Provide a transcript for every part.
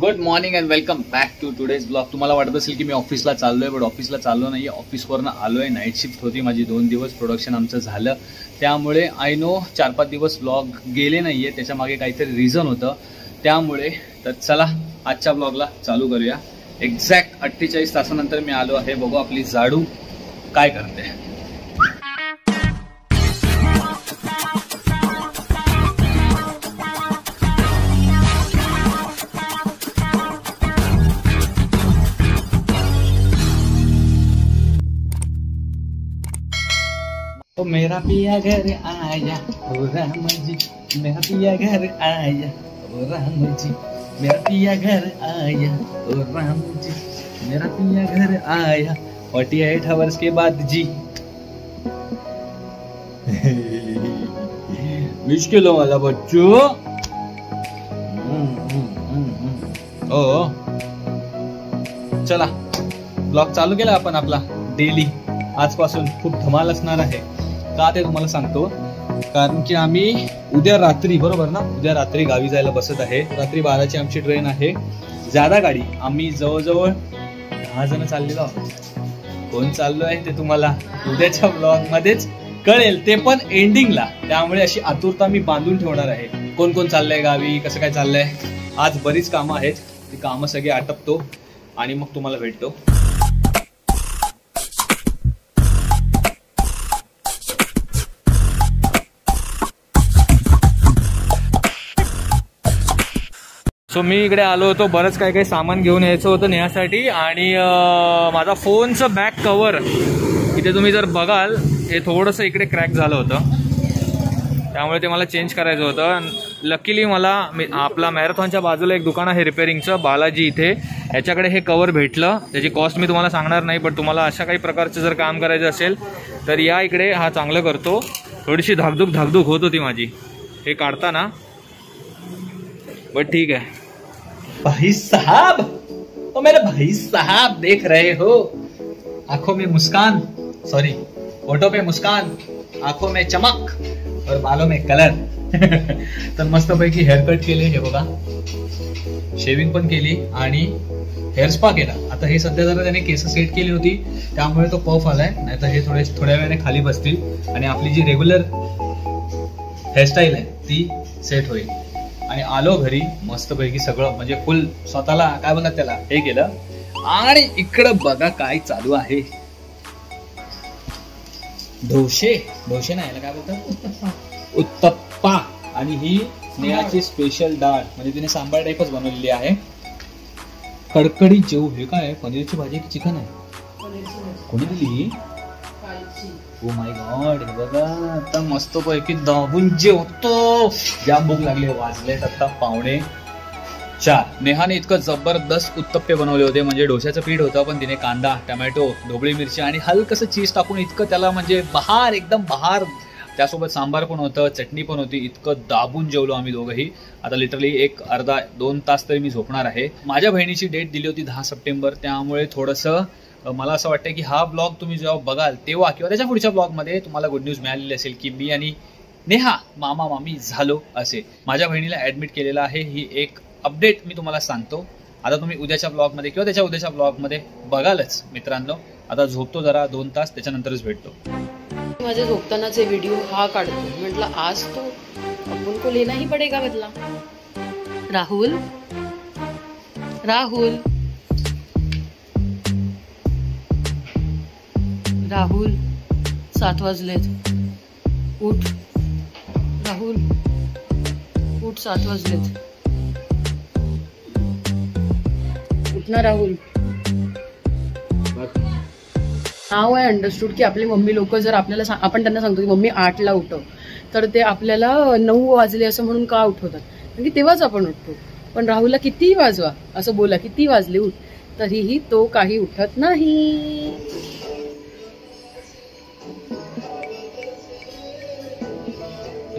Good morning and welcome back to today's blog तुम्हाला वाटत असेल की मी ऑफिसला चाललोय बट ऑफिसला चाललो नाही ऑफिसवरनं आलो आहे नाईट शिफ्ट होती माझी. दोन दिवस प्रोडक्शन आमचं झालं. त्यामुळे आय नो चार पाच दिवस ब्लॉग गेले नाही आहे त्याच्यामागे काहीतरी रिझन होतं. त्यामुळे तर चला आजच्या ब्लॉगला चालू करूया. एक्झॅक्ट अठ्ठेचाळीस तासानंतर मी आलो आहे. बघू आपली जाडू काय करते. मेरा पिया घर आया, ओ राम जी मेरा पिया घर आया, ओ राम जी मेरा पिया घर आया, ओ राम जी मेरा पिया घर आया। फोर्टी एट आवर्स के बाद जी। विश केलं मला बच्चू ओ। चला, ब्लॉग चालू केला आपण आपला, डेली. आजपासून खूप धमाल असणार आहे. का ते तुम्हाला सांगतो. कारण की आम्ही उद्या रात्री बरोबर ना? उद्या रात्री गावी जायला बसत आहे. रात्री बाराची आमची ट्रेन आहे. जादा गाडी. आम्ही जवळजवळ दहा जण चाललेलो आहोत. कोण चाललो आहे ते तुम्हाला उद्याच्या ब्लॉग मध्येच कळेल. ते पण एंडिंगला त्यामुळे अशी आतुरता मी बांधून ठेवणार आहे. कोण कोण चाललंय गावी? कसं काय चाललंय? आज बरीच कामं आहेत. ती कामं सगळी आटपतो आणि मग तुम्हाला भेटतो. सो मी इकडे आलो होतो बरंच काय काही सामान घेऊन यायचं होतं नेहासाठी. आणि माझा फोनचं बॅक कवर इथे तुम्ही जर बघाल हे थोडंसं इकडे क्रॅक झालं होतं. त्यामुळे ते मला चेंज करायचं होतं. लकीली मला मी- आपला मॅरेथॉनच्या बाजूला एक दुकान आहे रिपेअरिंगचं बालाजी इथे. याच्याकडे हे कवर भेटलं. त्याची कॉस्ट मी तुम्हाला सांगणार नाही पण तुम्हाला अशा काही प्रकारचं जर काम करायचं असेल तर या इकडे हा चांगलं करतो. थोडीशी धाकधूक धाकधूक होत होती माझी. हे काढताना. बट ठीक आहे. भाई साहब ओ मेरे भाई साहब देख रहे हो? आंखों में मुस्कान सॉरी फोटो पे मुस्कान आंखों में चमक और बालों में कलर। तर मस्तपैकी हेअरकट केले हे बघा। शेविंग पण केली आणि हेअर स्पा केला. आता हे सध्या जरा त्याने केस सेट केली होती त्यामुळे तो पफ आलाय. नाही तर हे थोडे थोड्या वेळाने खाली बसतील आणि आपली जी रेग्युलर हेअरस्टाईल आहे ती सेट होईल. आणि आलो घरी मस्तपैकी सगळं म्हणजे फुल स्वतःला काय बोलतात त्याला? हे केलं. आणि इकडं बघा काय चालू आहे. ढोशे ढोशे नाही याला काय बोलतात? उत्तप्पा. आणि ही स्नेहाची स्पेशल डाळ. म्हणजे तिने सांबार टाईपच बनवलेली आहे. कडकडीत जेऊ हे काय? पनीरची भाजी की चिकन आहे? कोणी दिली ओ माय गॉड हे बघा. आता मस्त पैकी दाबून जेवतो. जाम भूक लागली वाजलेत आता पावणे चार. नेहाने इतकं जबरदस्त उत्तप्पे बनवले होते म्हणजे डोश्याचं पीठ होतं पण तिने कांदा टमॅटो ढोबळी मिरची आणि हलकसं चीज टाकून इतकं त्याला म्हणजे बहार एकदम बहार. त्यासोबत सांबार पण होतं चटणी पण होती इतकं दाबून जेवलो आम्ही दोघंही. आता लिटरली एक अर्धा दोन तास तरी मी झोपणार आहे. माझ्या बहिणीची डेट दिली होती दहा सप्टेंबर त्यामुळे थोडंसं मला असं वाटतं की हा ब्लॉग तुम्ही जेव्हा बघाल तेव्हा किंवा त्याच्या पुढच्या ब्लॉगमध्ये तुम्हाला गुड न्यूज मिळालेली असेल की मी आणि नेहा मामा मामी झालो असे. माझ्या बहिणीला ऍडमिट केलेलं आहे. ही एक अपडेट मी तुम्हाला सांगतो. आता तुम्ही उद्याच्या ब्लॉगमध्ये किंवा त्याच्या उद्याच्या ब्लॉगमध्ये बघालच मित्रांनो. आता झोपतो जरा दोन तास त्याच्यानंतरच भेटतो. माझे झोपतानाचे व्हिडिओ हा काढतो. म्हटलं आज तो अपन को लेना ही पडेगा बदला. राहुल? राहुल? राहुल सात वाजलेत. उठ. सात वाजलेत. उठ ना राहुल. नाव आहे अंडरस्टूड की आपली मम्मी लोक जर आपल्याला सांग- आपण त्यांना सांगतो की मम्मी आठला उठव तर ते आपल्याला नऊ वाजले असं म्हणून का उठवतात? कारण की तेव्हाच आपण उठतो. पण राहुलला कितीही वाजवा असं बोला किती वाजले उठ तरीही तो काही उठत नाही.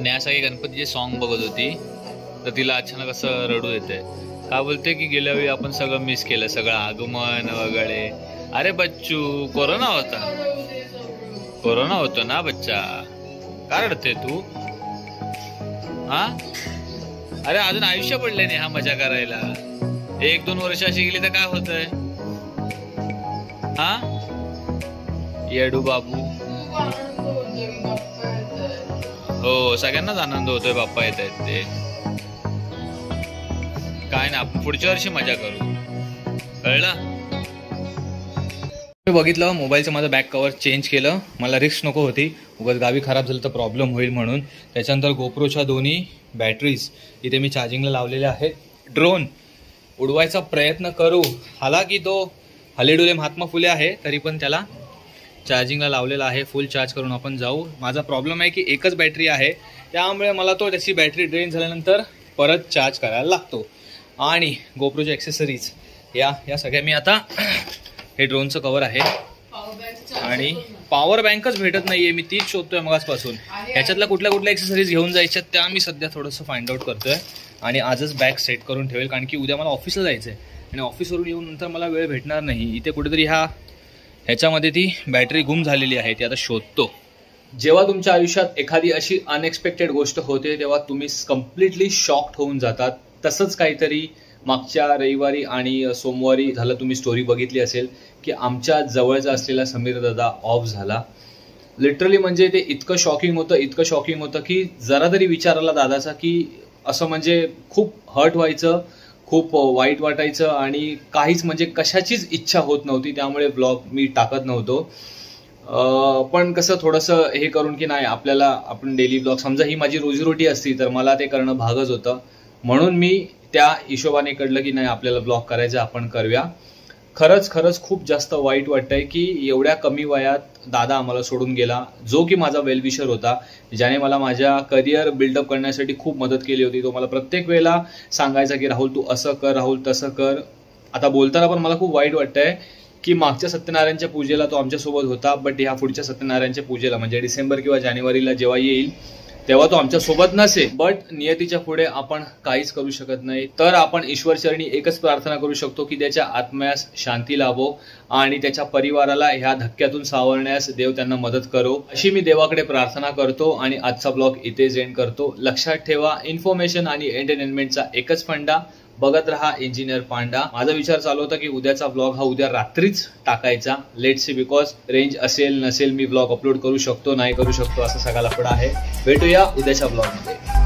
न्यासाठी गणपतीचे सॉन्ग बघत होती. तर तिला अचानक असं रडू येते का बोलते की गेल्या वेळी आपण सगळं मिस केलं सगळं आगमन वगैरे. अरे बच्चू कोरोना होता. कोरोना होतो ना बच्चा? का रडते तू? हा? अरे अजून आयुष्य पडले नाही हा मजा करायला. एक दोन वर्ष अशी गेली तर काय होतंय? हा? येडू बाबू. हो सगळ्यांनाच आनंद होतोय बाप्पा येत आहेत ते. काय ना आपण पुढच्या वर्षी मजा करू. कळलं? मी बघितलं मोबाईलचं माझं बॅक कवर चेंज केलं. मला रिस्क नको होती. उगाच गावी खराब झालं तर प्रॉब्लेम होईल म्हणून. त्याच्यानंतर गोप्रोच्या दोन्ही बॅटरीज इथे मी चार्जिंगला लावलेल्या आहेत. ड्रोन उडवायचा प्रयत्न करू. हाला की तो हलेडुले महात्मा फुले आहे तरी पण त्याला चार्जिंगला लावलेला आहे. फुल चार्ज करून आपण जाऊ. माझा प्रॉब्लेम आहे की एकच बॅटरी आहे. त्यामुळे मला तो त्याची बॅटरी ड्रेन झाल्यानंतर परत चार्ज करायला लागतो. आणि गोप्रोच्या ॲक्सेसरीज या या सगळ्या. मी आता हे ड्रोनचं कवर आहे. आणि पॉवर बँकच भेटत नाहीये. मी तीच शोधतोय मगासपासून. ह्याच्यातल्या कुठल्या कुठल्या एक्सेसरीज घेऊन जायच्या त्या मी सध्या थोडंसं फाइंड आउट करतोय. आणि आजच बॅग सेट करून ठेवेल. कारण की उद्या मला ऑफिसला जायचं आहे आणि ऑफिसवरून येऊन नंतर मला वेळ भेटणार नाही. इथे कुठेतरी ह्या ह्याच्यामध्ये ती बॅटरी गुम झालेली आहे. ती आता शोधतो. जेव्हा तुमच्या आयुष्यात एखादी अशी अनएक्सपेक्टेड गोष्ट होते तेव्हा तुम्ही कम्प्लिटली शॉक्ड होऊन जातात. तसंच काहीतरी मागच्या रविवारी आणि सोमवारी झालं तुम्ही स्टोरी बघितली असेल की आमच्या जवळचा असलेला समीर दादा ऑफ झाला. लिटरली म्हणजे ते इतकं शॉकिंग होतं इतकं शॉकिंग होतं की जरा तरी विचाराला दादाचा की असं म्हणजे खूप हर्ट व्हायचं खूप वाईट वाटायचं आणि काहीच म्हणजे कशाचीच इच्छा होत नव्हती त्यामुळे ब्लॉग मी टाकत नव्हतो. पण कसं थोडंसं हे करून की नाही आपल्याला आपण डेली ब्लॉग समजा ही माझी रोजीरोटी असती तर मला ते करणं भागच होतं. म्हणून मी त्या हिशोबाने कळलं की नाही आपल्याला ब्लॉक करायचं आपण करूया. खरंच खरंच खूप जास्त वाईट वाटतंय की एवढ्या कमी वयात दादा आम्हाला सोडून गेला जो की माझा वेलविशर होता ज्याने मला माझ्या करिअर बिल्डअप करण्यासाठी खूप मदत केली होती. तो मला प्रत्येक वेळेला सांगायचा की राहुल तू असं कर राहुल तसं कर. आता बोलताना पण मला खूप वाईट वाटतंय की मागच्या सत्यनारायणच्या पूजेला तो आमच्यासोबत होता बट ह्या पुढच्या सत्यनारायणच्या पूजेला म्हणजे डिसेंबर किंवा जानेवारीला जेव्हा येईल तेव्हा तो आमच्यासोबत नसे. बट नियतीच्या पुढे आपण काहीच करू शकत नाही. तर आपण ईश्वरचरणी एकच प्रार्थना करू शकतो की त्याच्या आत्म्यास शांती लाभो आणि त्याच्या परिवाराला ह्या धक्क्यातून सावरण्यास देव त्यांना मदत करो. अशी मी देवाकडे प्रार्थना करतो आणि आजचा ब्लॉग इथे एंड करतो. लक्षात ठेवा इन्फॉर्मेशन आणि एंटरटेनमेंटचा एकच फंडा बघत रहा इंजिनियर पांडा. माझा विचार चालू होता की उद्याचा ब्लॉग हा उद्या रात्रीच टाकायचा. लेट सी बिकॉज रेंज असेल नसेल मी ब्लॉग अपलोड करू शकतो नाही करू शकतो असं सगळा लफडा आहे. भेटूया उद्याच्या ब्लॉगमध्ये